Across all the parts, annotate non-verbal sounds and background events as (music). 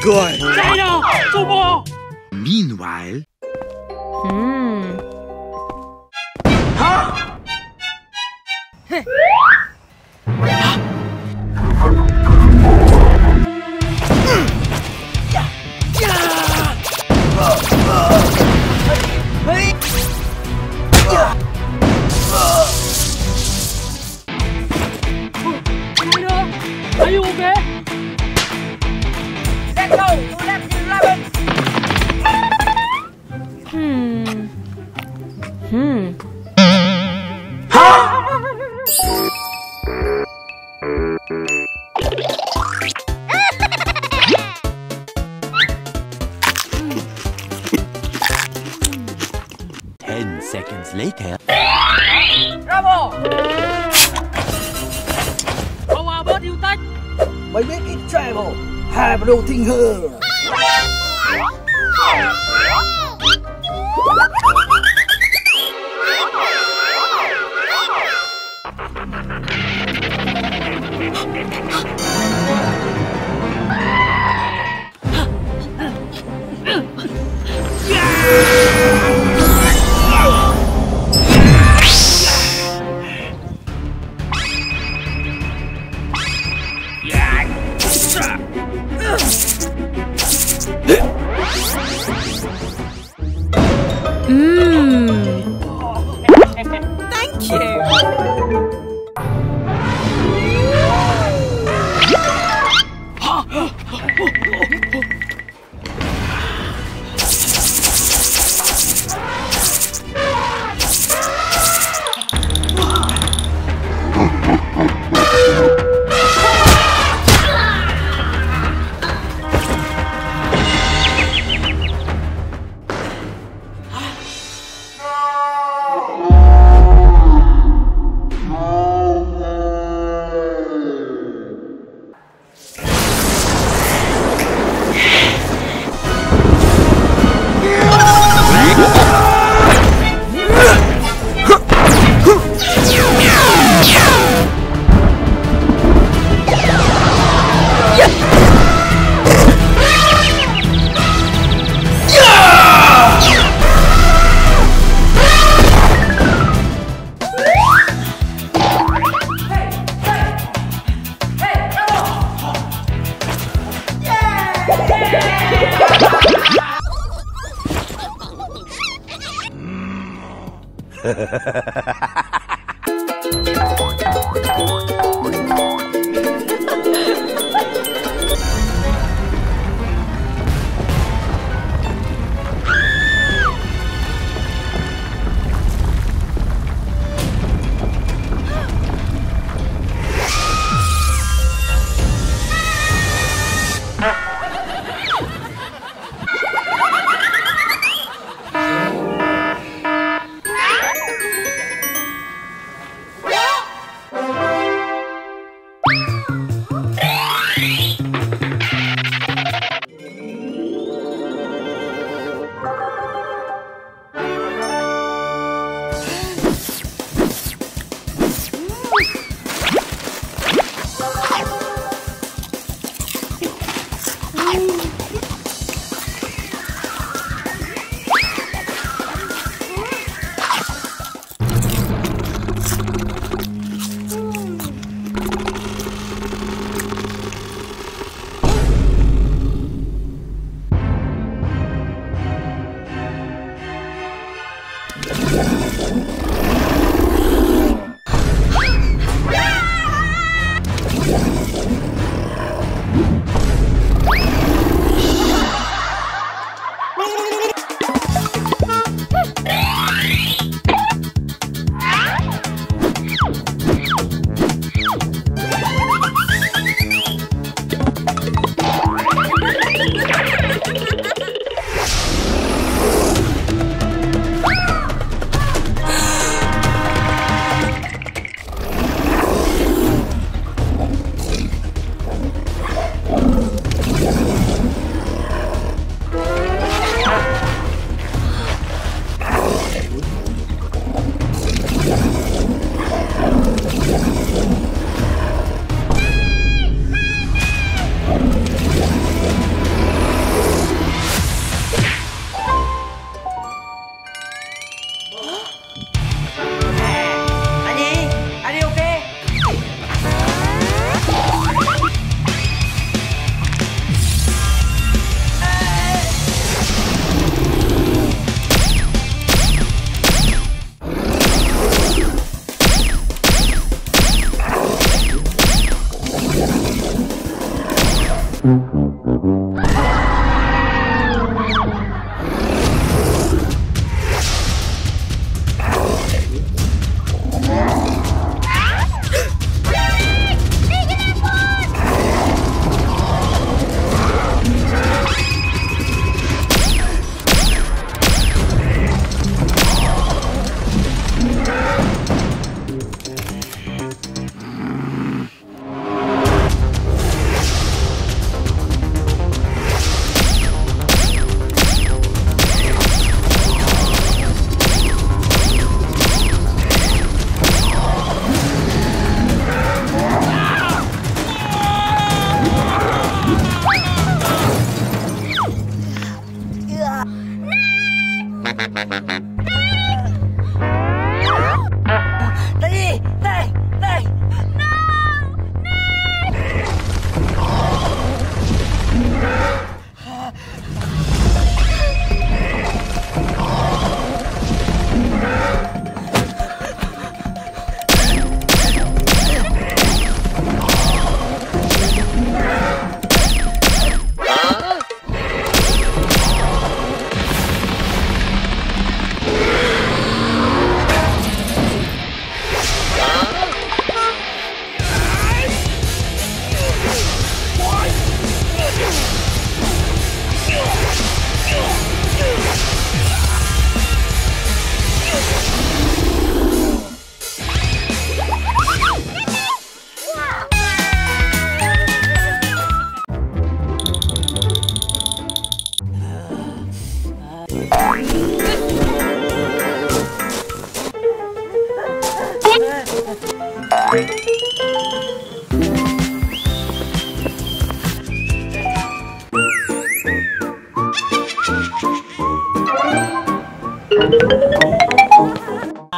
good. Meanwhile, ten seconds later. Bravo! Hòa bớt yêu tách. Mày biết ít travel, have no thing here. Thank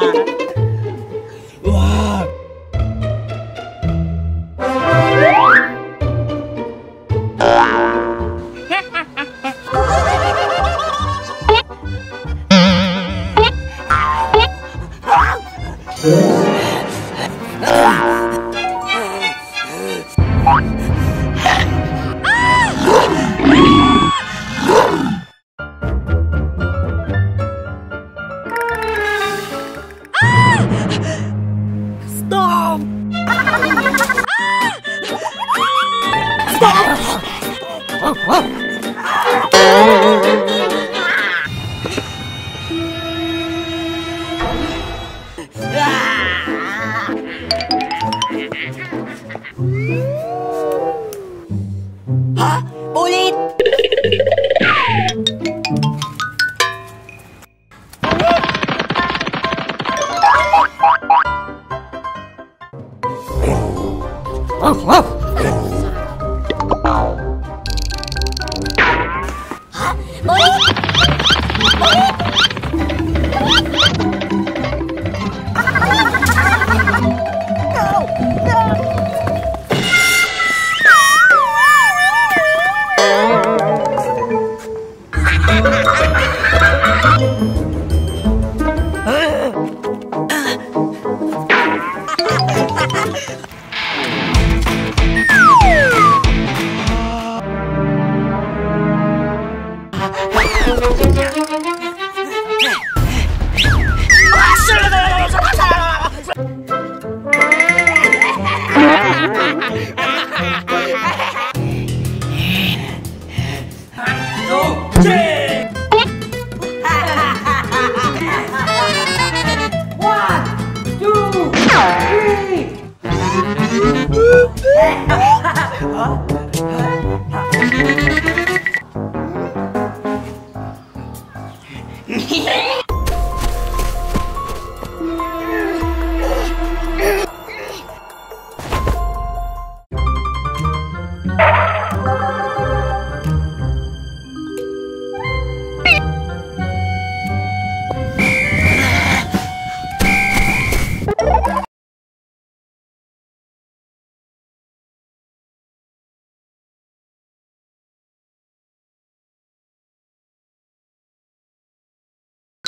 Hả?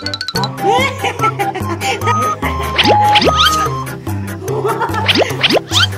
哎，哈哈哈哈哈哈！哈哈。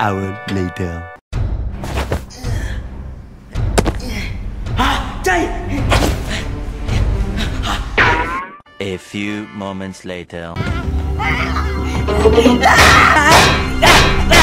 Hour later. A few moments later. (laughs)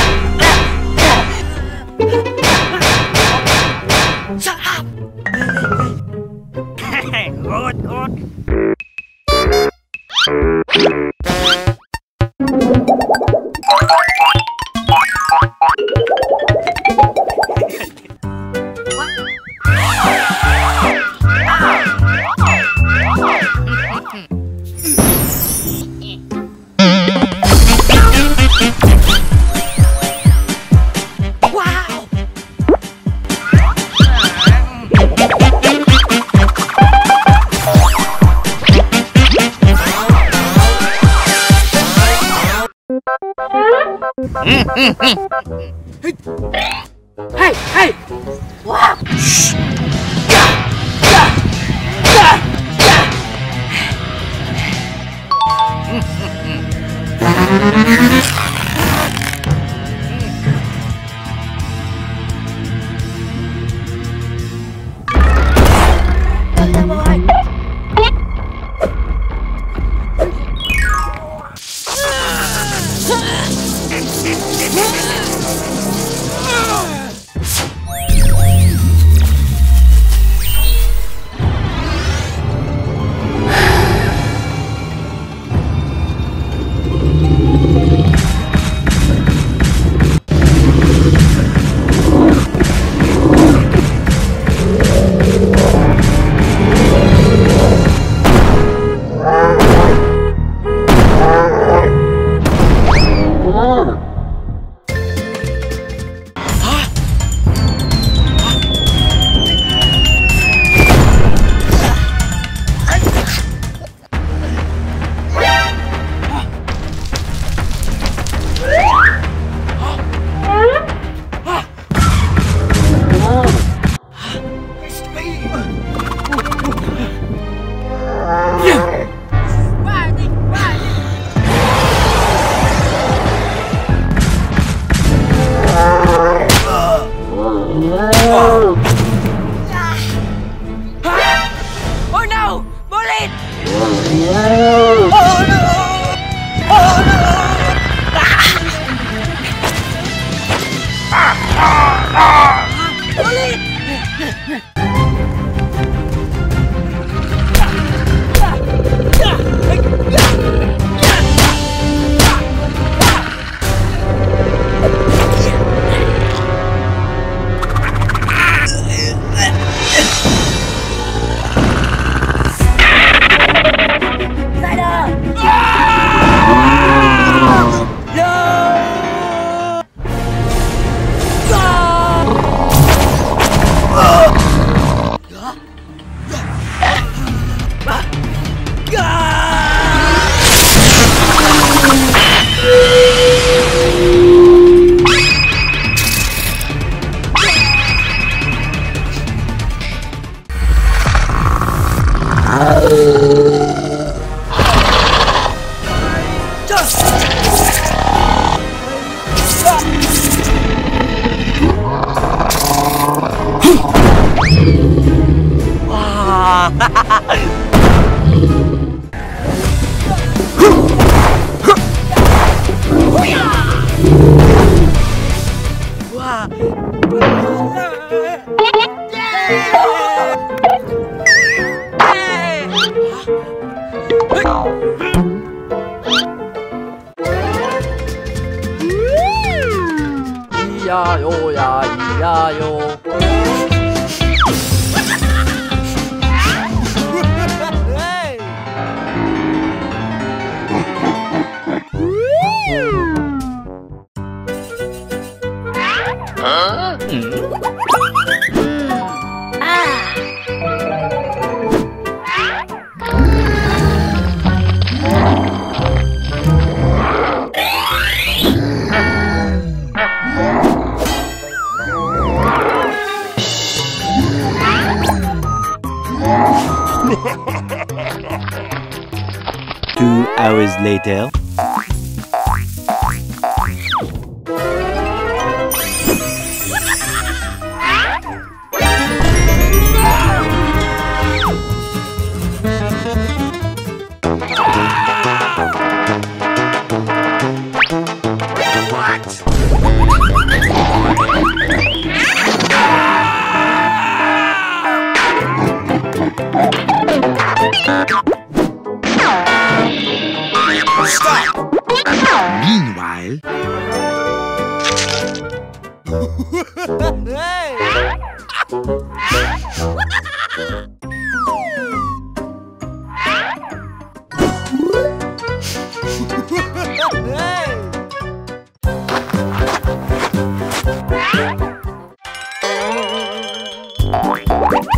Two hours later.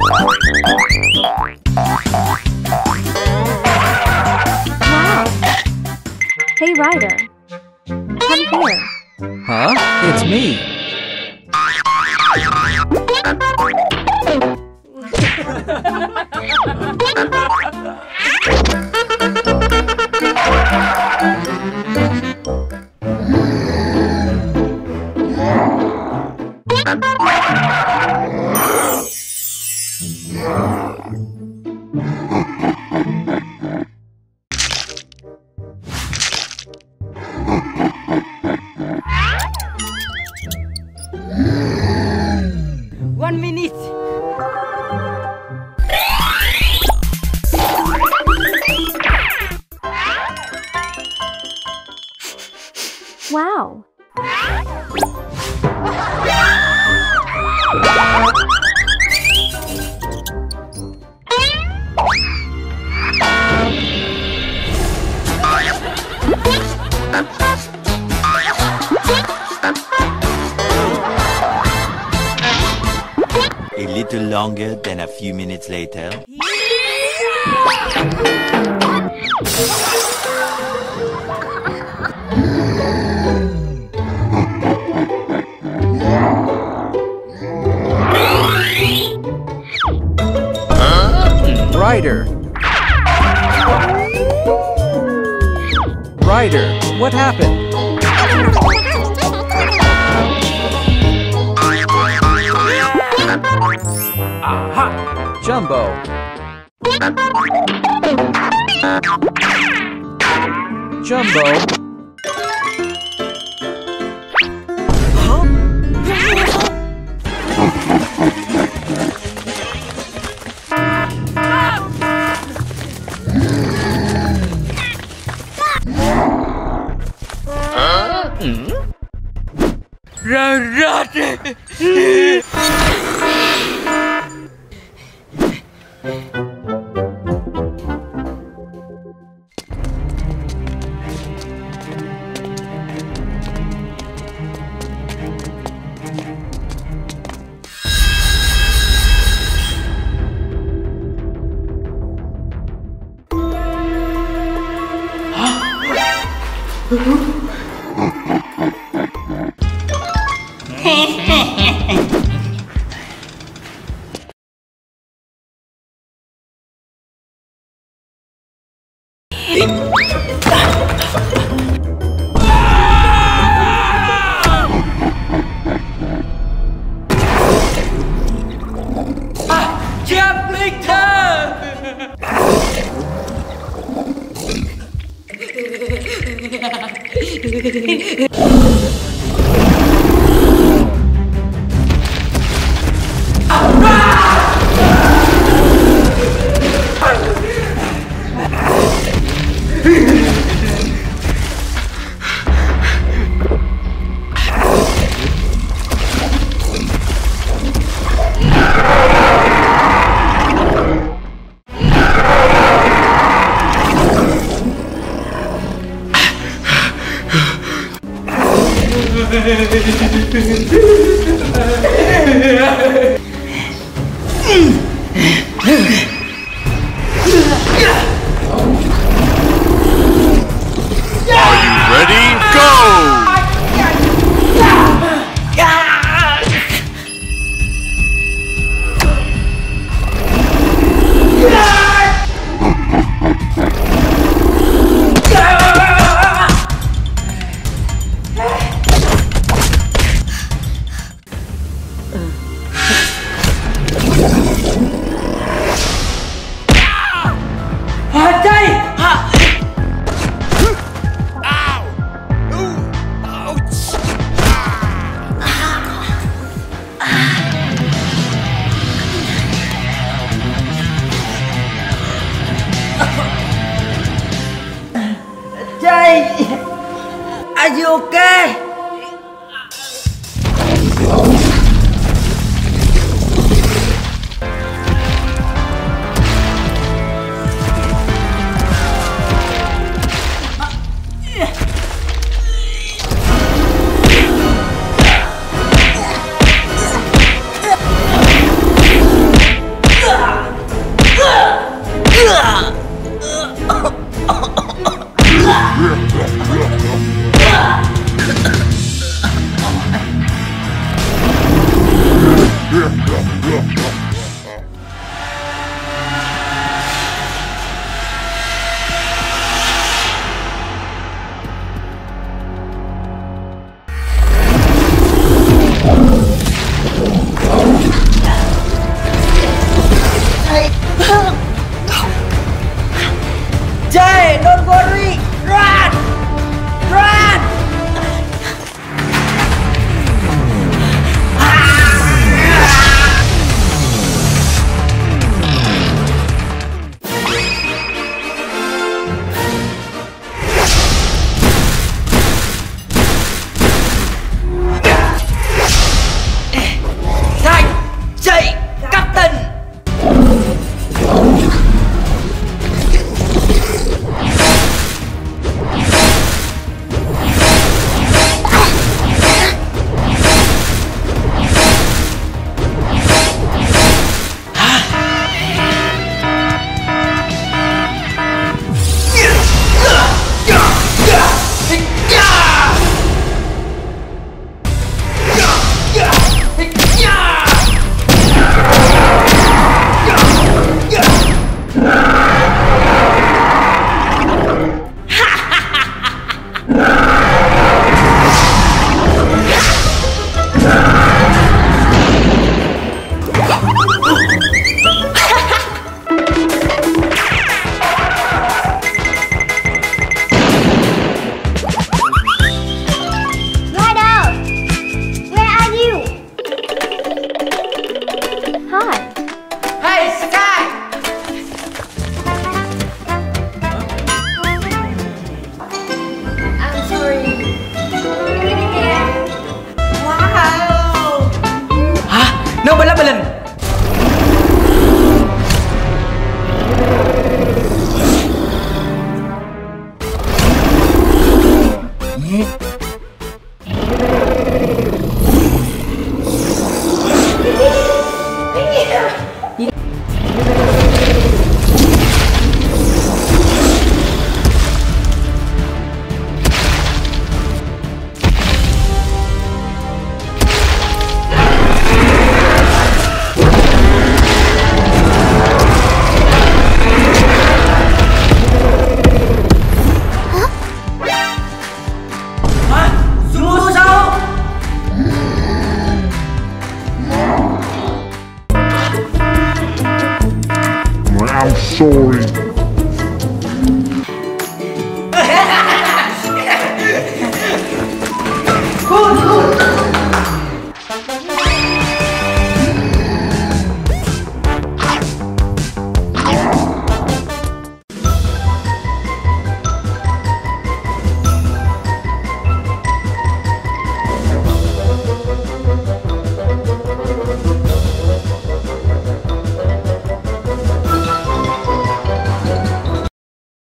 Wow. Hey, Ryder. Come here. Huh? It's me. Wow. A little longer than a few minutes later. Ryder. Ryder, what happened? Aha! Jumbo. Jumbo. Run, (laughs) Jump,